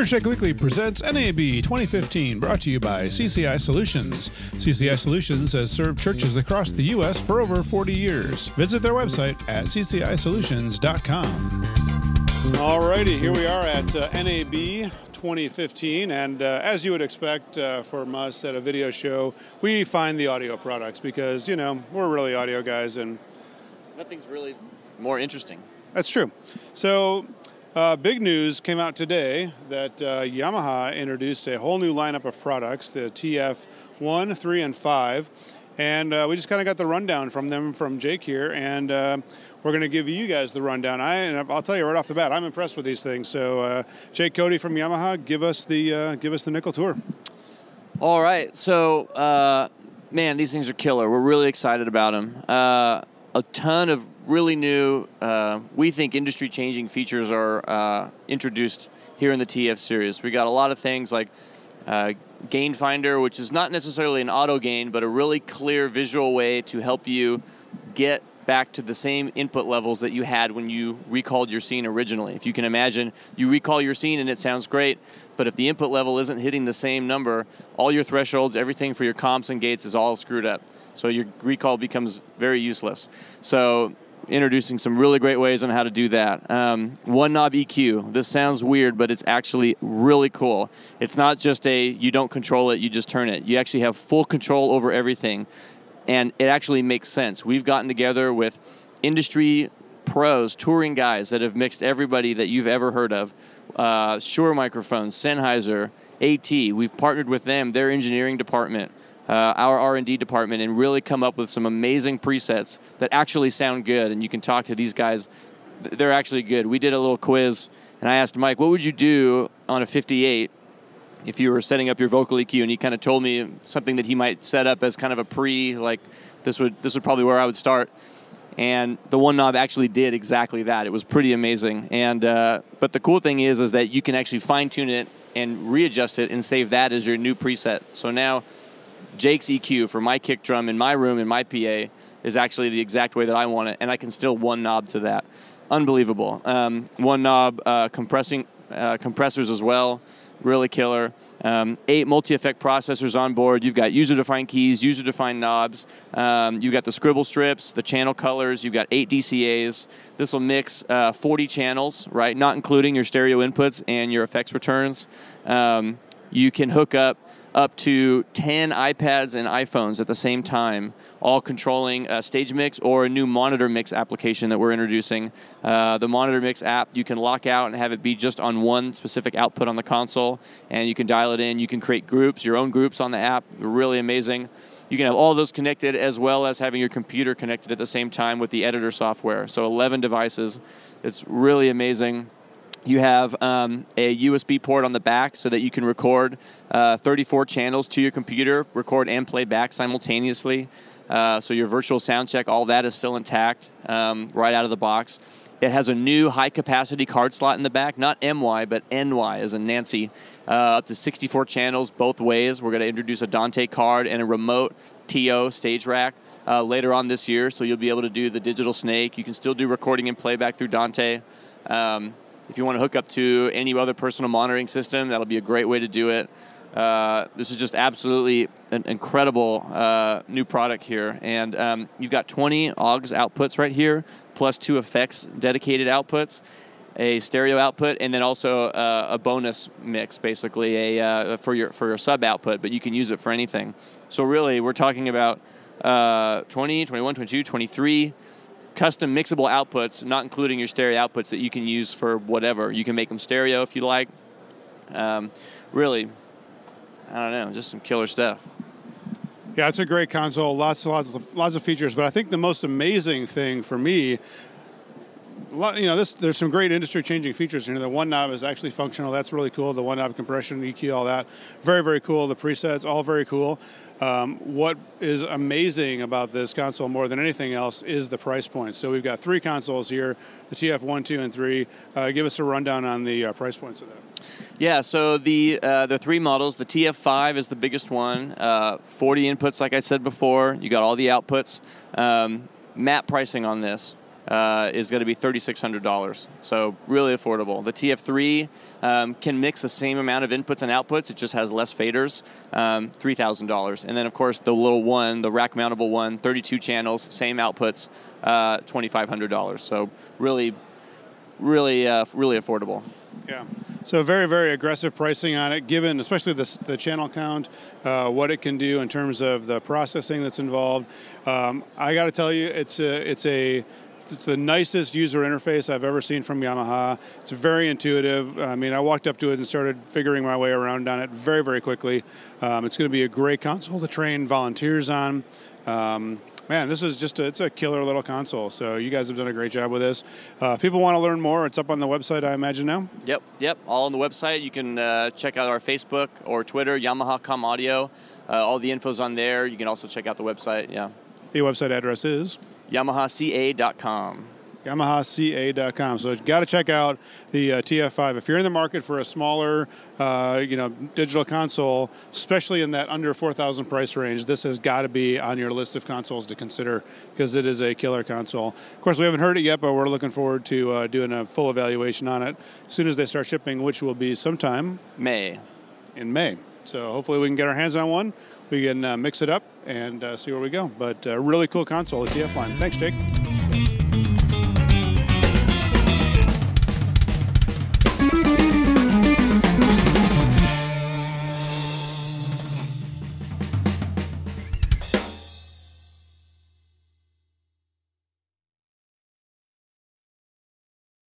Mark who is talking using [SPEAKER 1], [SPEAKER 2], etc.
[SPEAKER 1] Church Tech Weekly presents NAB 2015, brought to you by CCI Solutions. CCI Solutions has served churches across the U.S. for over 40 years. Visit their website at ccisolutions.com. Alrighty, here we are at uh, NAB 2015, and uh, as you would expect uh, from us at a video show, we find the audio products because, you know, we're really audio guys and
[SPEAKER 2] nothing's really more interesting.
[SPEAKER 1] That's true. So uh, big news came out today that uh, Yamaha introduced a whole new lineup of products, the TF 1, 3, and 5. And uh, we just kind of got the rundown from them from Jake here, and uh, we're going to give you guys the rundown. I and I'll tell you right off the bat, I'm impressed with these things. So, uh, Jake Cody from Yamaha, give us the uh, give us the nickel tour.
[SPEAKER 2] All right, so man, these things are killer. We're really excited about them a ton of really new, uh, we think industry changing features are uh, introduced here in the TF series. We got a lot of things like uh, Gain Finder, which is not necessarily an auto gain, but a really clear visual way to help you get back to the same input levels that you had when you recalled your scene originally. If you can imagine, you recall your scene and it sounds great, but if the input level isn't hitting the same number, all your thresholds, everything for your comps and gates is all screwed up. So your recall becomes very useless. So introducing some really great ways on how to do that. Um, one knob EQ. This sounds weird, but it's actually really cool. It's not just a you don't control it, you just turn it. You actually have full control over everything, and it actually makes sense. We've gotten together with industry pros, touring guys that have mixed everybody that you've ever heard of. Uh, Shure microphones, Sennheiser, AT. We've partnered with them, their engineering department uh, our R&D department and really come up with some amazing presets that actually sound good. And you can talk to these guys; they're actually good. We did a little quiz, and I asked Mike, "What would you do on a 58 if you were setting up your vocal EQ?" And he kind of told me something that he might set up as kind of a pre, like this would this would probably where I would start. And the one knob actually did exactly that. It was pretty amazing. And uh, but the cool thing is, is that you can actually fine tune it and readjust it and save that as your new preset. So now Jake's EQ for my kick drum in my room in my PA is actually the exact way that I want it, and I can still one knob to that. Unbelievable. Um, one knob uh, compressing uh, compressors as well, really killer. Um, eight multi-effect processors on board. You've got user-defined keys, user-defined knobs. Um, you've got the scribble strips, the channel colors. You've got eight DCAs. This will mix uh, 40 channels, right? Not including your stereo inputs and your effects returns. Um, you can hook up up to 10 iPads and iPhones at the same time, all controlling a stage mix or a new monitor mix application that we're introducing. Uh, the monitor mix app, you can lock out and have it be just on one specific output on the console, and you can dial it in. You can create groups, your own groups on the app. Really amazing. You can have all those connected as well as having your computer connected at the same time with the editor software. So 11 devices. It's really amazing. You have um, a USB port on the back so that you can record uh, 34 channels to your computer, record and play back simultaneously. Uh, so your virtual sound check, all that is still intact um, right out of the box. It has a new high capacity card slot in the back, not MY, but NY as in Nancy, uh, up to 64 channels both ways. We're going to introduce a Dante card and a remote Tio stage rack. Uh, later on this year, so you'll be able to do the digital snake. You can still do recording and playback through Dante. Um, if you want to hook up to any other personal monitoring system, that'll be a great way to do it. Uh, this is just absolutely an incredible uh, new product here. And um, you've got 20 AUX outputs right here, plus two effects dedicated outputs, a stereo output, and then also uh, a bonus mix, basically a uh, for your for your sub output. But you can use it for anything. So really, we're talking about uh, 20, 21, 22, 23 custom mixable outputs, not including your stereo outputs that you can use for whatever. You can make them stereo if you like. Um, really, I don't know, just some killer stuff.
[SPEAKER 1] Yeah, it's a great console. Lots, lots, of, lots of features. But I think the most amazing thing for me you know, this there's some great industry-changing features here. The one knob is actually functional. That's really cool. The one knob compression, EQ, all that, very very cool. The presets, all very cool. Um, what is amazing about this console more than anything else is the price point. So we've got three consoles here: the TF1, 2, and 3. Uh, give us a rundown on the uh, price points of that.
[SPEAKER 2] Yeah, so the uh, the three models, the TF5 is the biggest one. Uh, 40 inputs, like I said before. You got all the outputs. Um, map pricing on this. Uh, is going to be $3,600. So really affordable. The TF3 um, can mix the same amount of inputs and outputs. It just has less faders, um, $3,000. And then of course the little one, the rack mountable one, 32 channels, same outputs, uh, $2,500. So really, really, uh, really affordable.
[SPEAKER 1] Yeah. So very, very aggressive pricing on it, given especially the, the channel count, uh, what it can do in terms of the processing that's involved. Um, I got to tell you, it's a, it's a it's the nicest user interface I've ever seen from Yamaha. It's very intuitive. I mean, I walked up to it and started figuring my way around on it very, very quickly. Um, it's going to be a great console to train volunteers on. Um, man, this is just a, it's a killer little console. So you guys have done a great job with this. Uh, if people want to learn more, it's up on the website, I imagine now.
[SPEAKER 2] Yep, yep, all on the website. You can uh, check out our Facebook or Twitter, Yamaha Com Audio. Uh, all the info's on there. You can also check out the website. Yeah.
[SPEAKER 1] The website address is
[SPEAKER 2] YamahaCA.com.
[SPEAKER 1] YamahaCA.com. So you've got to check out the uh, TF5 if you're in the market for a smaller, uh, you know, digital console, especially in that under 4,000 price range. This has got to be on your list of consoles to consider because it is a killer console. Of course, we haven't heard it yet, but we're looking forward to uh, doing a full evaluation on it as soon as they start shipping, which will be sometime
[SPEAKER 2] May
[SPEAKER 1] in May. So hopefully we can get our hands on one. We can uh, mix it up and uh, see where we go. But uh, really cool console, the TF line. Thanks, Jake.